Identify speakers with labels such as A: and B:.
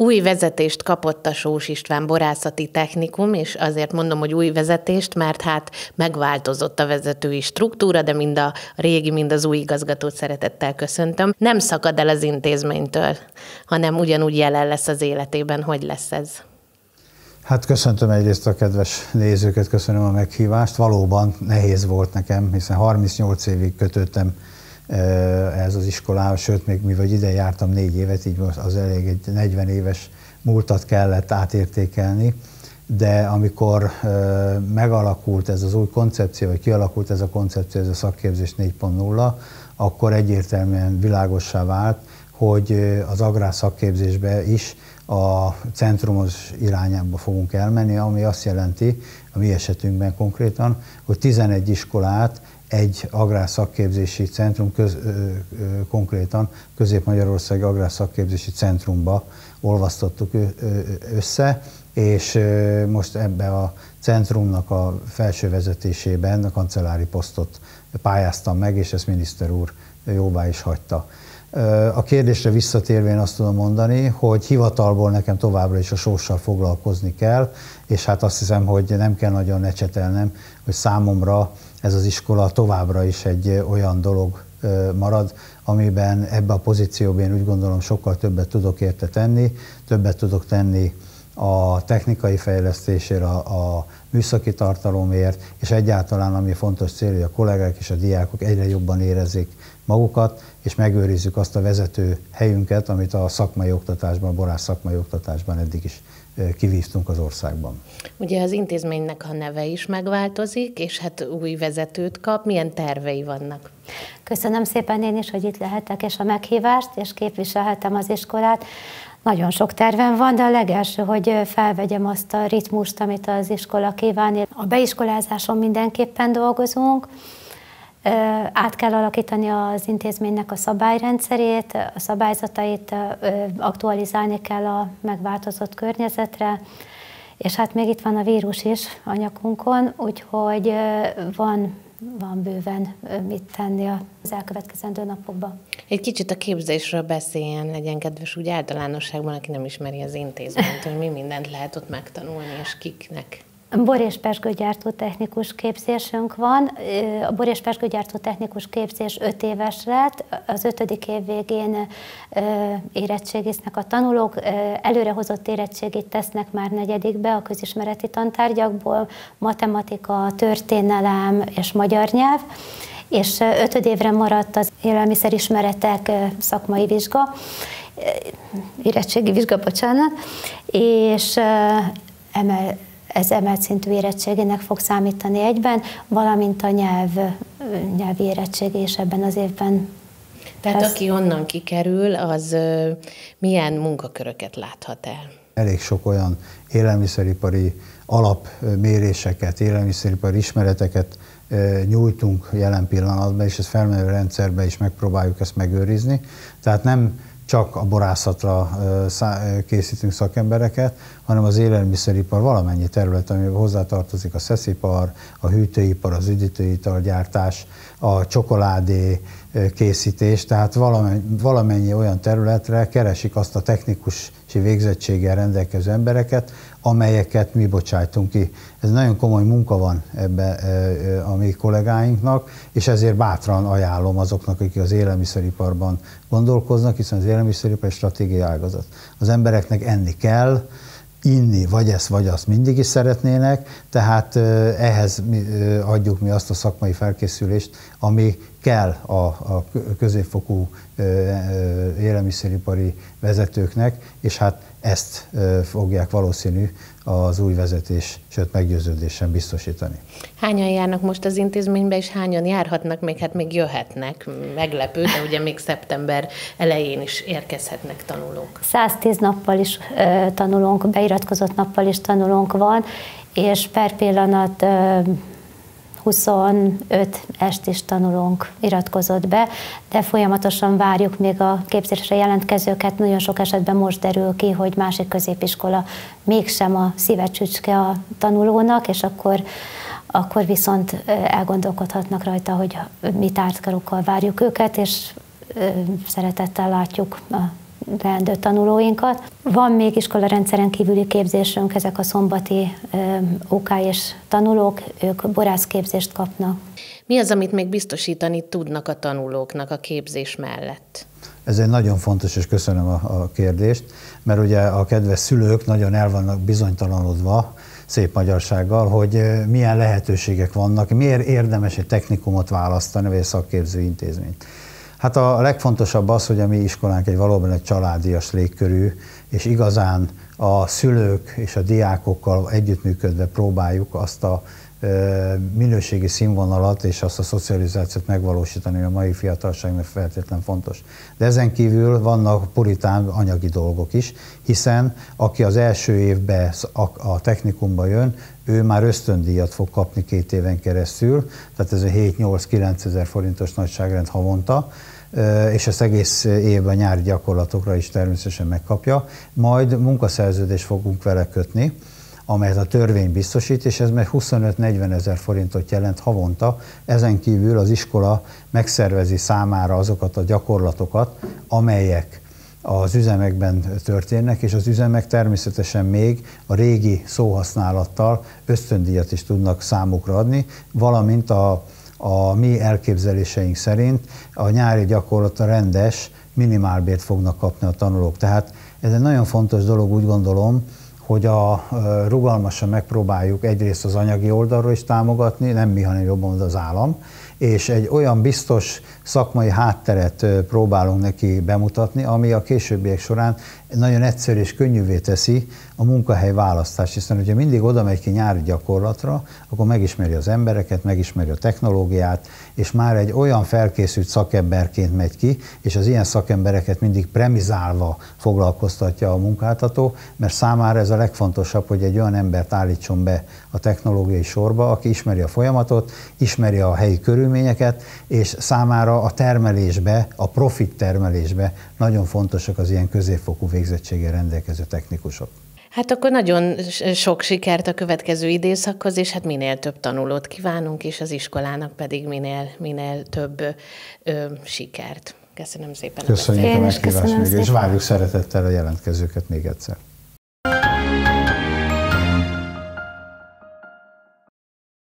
A: Új vezetést kapott a Sós István borászati technikum, és azért mondom, hogy új vezetést, mert hát megváltozott a vezetői struktúra, de mind a régi, mind az új igazgatót szeretettel köszöntöm. Nem szakad el az intézménytől, hanem ugyanúgy jelen lesz az életében. Hogy lesz ez?
B: Hát köszöntöm egyrészt a kedves nézőket, köszönöm a meghívást. Valóban nehéz volt nekem, hiszen 38 évig kötöttem ez az iskolához, sőt, még mivel ide jártam négy évet, így az elég egy 40 éves múltat kellett átértékelni, de amikor megalakult ez az új koncepció, vagy kialakult ez a koncepció, ez a szakképzés 4.0, akkor egyértelműen világossá vált, hogy az agrár szakképzésbe is a centrumos irányába fogunk elmenni, ami azt jelenti, a mi esetünkben konkrétan, hogy 11 iskolát egy agrárszakképzési centrum, köz, ö, ö, konkrétan Közép-Magyarország agrárszakképzési centrumba olvasztottuk össze, és most ebbe a centrumnak a felső vezetésében a kancellári posztot pályáztam meg, és ezt miniszter úr jóvá is hagyta. A kérdésre visszatérvén azt tudom mondani, hogy hivatalból nekem továbbra is a sorssal foglalkozni kell, és hát azt hiszem, hogy nem kell nagyon ecsetelnem, hogy számomra ez az iskola továbbra is egy olyan dolog marad, amiben ebbe a pozícióban én úgy gondolom sokkal többet tudok érte tenni, többet tudok tenni a technikai fejlesztésért, a, a műszaki tartalomért, és egyáltalán ami fontos cél, hogy a kollégák és a diákok egyre jobban érezzék magukat, és megőrizzük azt a vezető helyünket, amit a szakmai oktatásban, a borász szakmai oktatásban eddig is kivívtunk az országban.
A: Ugye az intézménynek a neve is megváltozik, és hát új vezetőt kap. Milyen tervei vannak?
C: Köszönöm szépen én is, hogy itt lehetek, és a meghívást, és képviselhetem az iskolát. Nagyon sok tervem van, de a legelső, hogy felvegyem azt a ritmust, amit az iskola kíván. A beiskolázáson mindenképpen dolgozunk, át kell alakítani az intézménynek a szabályrendszerét, a szabályzatait aktualizálni kell a megváltozott környezetre, és hát még itt van a vírus is a nyakunkon, úgyhogy van, van bőven mit tenni az elkövetkezendő napokban.
A: Egy kicsit a képzésről beszéljen, legyen kedves úgy általánosságban, aki nem ismeri az intézményt, hogy mi mindent lehet ott megtanulni, és kiknek.
C: Bor- és pesgőgyártó technikus képzésünk van. A bor- és pesgőgyártó technikus képzés öt éves lett. Az ötödik év végén érettségiznek a tanulók. Előrehozott érettségit tesznek már negyedikbe a közismereti tantárgyakból, matematika, történelem és magyar nyelv és ötöd évre maradt az élelmiszerismeretek szakmai vizsga, érettségi vizsga, bocsánat, és emel, ez emelt szintű érettségének fog számítani egyben, valamint a nyelv, nyelvi érettség is ebben az évben.
A: Tehát lesz. aki onnan kikerül, az milyen munkaköröket láthat el?
B: Elég sok olyan élelmiszeripari alapméréseket, élelmiszeripari ismereteket nyújtunk jelen pillanatban, és ez felmenő rendszerben is megpróbáljuk ezt megőrizni. Tehát nem csak a borászatra készítünk szakembereket, hanem az élelmiszeripar valamennyi terület, amiben hozzátartozik a szeszipar, a hűtőipar, az üdítőitalgyártás, a csokoládé készítés, tehát valamennyi olyan területre keresik azt a technikusi végzettséggel rendelkező embereket, amelyeket mi bocsájtunk ki. Ez nagyon komoly munka van ebbe a mi kollégáinknak, és ezért bátran ajánlom azoknak, akik az élelmiszeriparban gondolkoznak, hiszen az élelmiszeripar egy stratégiai ágazat. Az embereknek enni kell, inni, vagy ezt, vagy azt mindig is szeretnének, tehát ehhez adjuk mi azt a szakmai felkészülést, ami kell a, a középfokú élelmiszeripari vezetőknek, és hát ezt fogják valószínű az új vezetés, sőt meggyőződésen biztosítani.
A: Hányan járnak most az intézménybe, és hányan járhatnak, még hát még jöhetnek, meglepő, de ugye még szeptember elején is érkezhetnek tanulók.
C: 110 nappal is ö, tanulónk, beiratkozott nappal is tanulónk van, és per pillanat ö, 25 estis tanulónk iratkozott be, de folyamatosan várjuk még a képzésre jelentkezőket. Nagyon sok esetben most derül ki, hogy másik középiskola mégsem a szívecsücske a tanulónak, és akkor akkor viszont elgondolkodhatnak rajta, hogy mi tártkarokkal várjuk őket, és szeretettel látjuk a rendő tanulóinkat. Van még iskola rendszeren kívüli képzésünk, ezek a szombati OK és tanulók, ők borászképzést kapnak.
A: Mi az, amit még biztosítani tudnak a tanulóknak a képzés mellett?
B: Ez egy nagyon fontos, és köszönöm a, a kérdést, mert ugye a kedves szülők nagyon el vannak bizonytalanodva, szép magyarsággal, hogy milyen lehetőségek vannak, miért érdemes egy technikumot választani, vagy egy szakképző intézményt. Hát a legfontosabb az, hogy a mi iskolánk egy valóban egy családias légkörű, és igazán a szülők és a diákokkal együttműködve próbáljuk azt a minőségi színvonalat és azt a szocializációt megvalósítani, a mai fiatalságnak feltétlen fontos. De ezen kívül vannak puritán anyagi dolgok is, hiszen aki az első évbe a technikumba jön, ő már ösztöndíjat fog kapni két éven keresztül, tehát ez a 7-8-9 ezer forintos nagyságrend havonta, és ezt egész évben nyári gyakorlatokra is természetesen megkapja, majd munkaszerződést fogunk vele kötni, amelyet a törvény biztosít, és ez meg 25-40 ezer forintot jelent havonta. Ezen kívül az iskola megszervezi számára azokat a gyakorlatokat, amelyek az üzemekben történnek, és az üzemek természetesen még a régi szóhasználattal ösztöndíjat is tudnak számukra adni, valamint a, a mi elképzeléseink szerint a nyári gyakorlata rendes minimálbért fognak kapni a tanulók. Tehát ez egy nagyon fontos dolog, úgy gondolom, hogy a rugalmasan megpróbáljuk egyrészt az anyagi oldalról is támogatni, nem mi, hanem jobban az állam, és egy olyan biztos szakmai hátteret próbálunk neki bemutatni, ami a későbbiek során nagyon egyszerű és könnyűvé teszi a munkahely választást, hiszen hogyha mindig oda megy ki nyári gyakorlatra, akkor megismeri az embereket, megismeri a technológiát, és már egy olyan felkészült szakemberként megy ki, és az ilyen szakembereket mindig premizálva foglalkoztatja a munkáltató, mert számára ez a legfontosabb, hogy egy olyan embert állítson be a technológiai sorba, aki ismeri a folyamatot, ismeri a helyi körülményeket, és számára a termelésbe, a profit termelésbe nagyon fontosak az ilyen középfokú végzettséggel rendelkező technikusok.
A: Hát akkor nagyon sok sikert a következő időszakhoz, és hát minél több tanulót kívánunk, és az iskolának pedig minél, minél több ö, sikert. Köszönöm szépen.
B: Köszönjük a, a meghívást még, és várjuk szeretettel a jelentkezőket még egyszer.